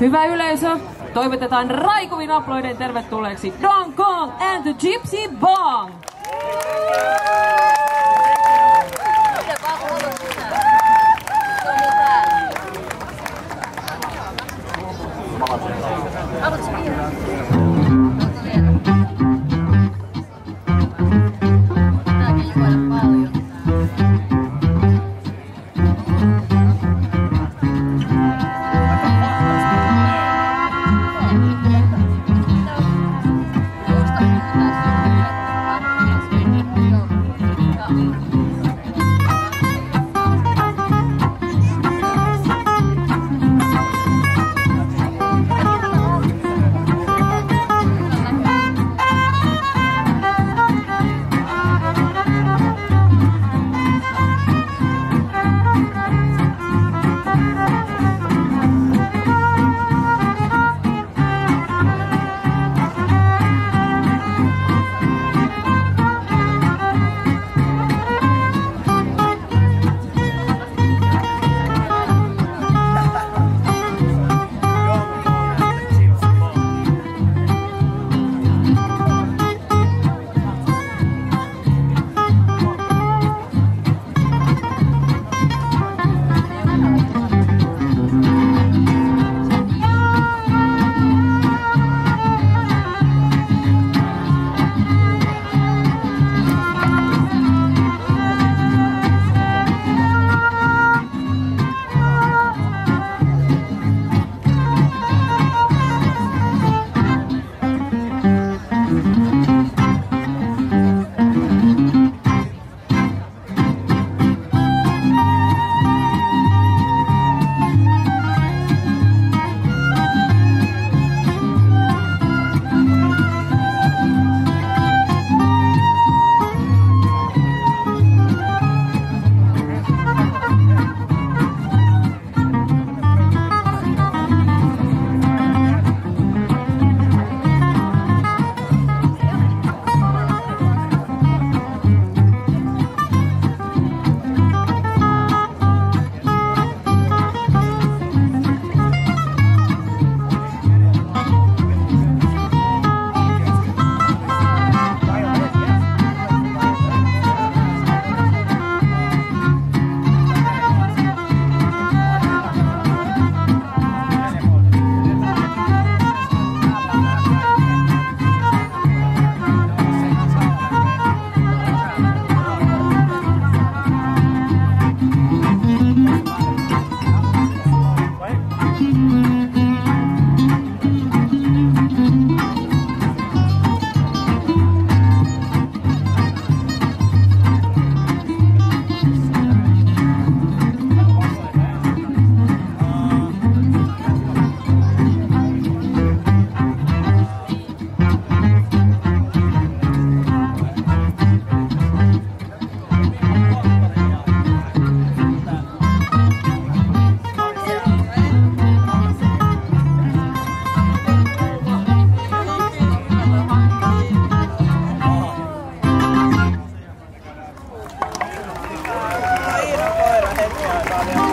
Hyvä yleisö, toivotetaan raikuvin aploiden tervetulleeksi Don Kong and the Gypsy Bong! Haluatko All right, Bobby.